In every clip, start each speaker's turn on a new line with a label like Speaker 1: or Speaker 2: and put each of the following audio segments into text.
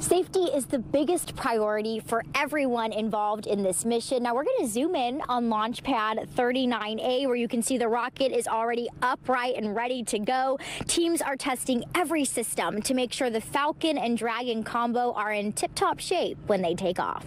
Speaker 1: Safety is the biggest priority for everyone involved in this mission. Now we're going to zoom in on launch pad 39A where you can see the rocket is already upright and ready to go. Teams are testing every system to make sure the Falcon and Dragon combo are in tip-top shape when they take off.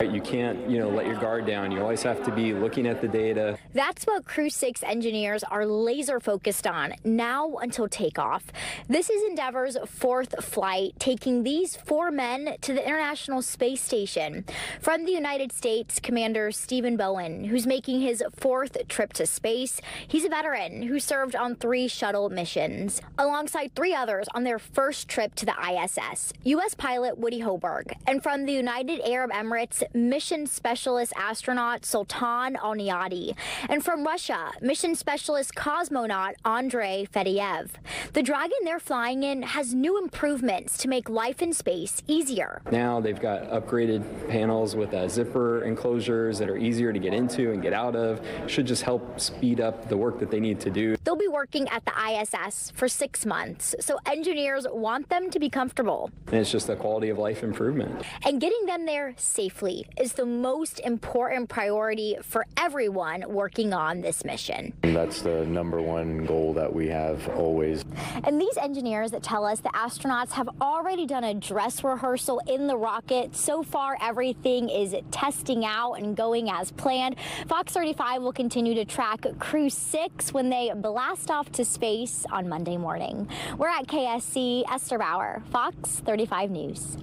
Speaker 2: You can't, you know, let your guard down. You always have to be looking at the data.
Speaker 1: That's what Crew 6 engineers are laser focused on now until takeoff. This is Endeavour's fourth flight, taking these four men to the International Space Station. From the United States, Commander Stephen Bowen, who's making his fourth trip to space. He's a veteran who served on three shuttle missions, alongside three others on their first trip to the ISS. U.S. pilot Woody Hoburg, and from the United Arab Emirates, mission specialist astronaut Sultan Al-Neyadi, and from Russia, mission specialist cosmonaut Andrei Fedyaev. The Dragon they're flying in has new improvements to make life in space easier.
Speaker 2: Now they've got upgraded panels with uh, zipper enclosures that are easier to get into and get out of. Should just help speed up the work that they need to do.
Speaker 1: They'll be working at the ISS for six months, so engineers want them to be comfortable.
Speaker 2: And it's just a quality of life improvement.
Speaker 1: And getting them there safely is the most important priority for everyone working on this mission.
Speaker 3: That's the number one goal that we have always.
Speaker 1: And these engineers that tell us the astronauts have already done a dress rehearsal in the rocket. So far, everything is testing out and going as planned. Fox 35 will continue to track Crew 6 when they blast off to space on Monday morning. We're at KSC, Esther Bauer, Fox 35 News.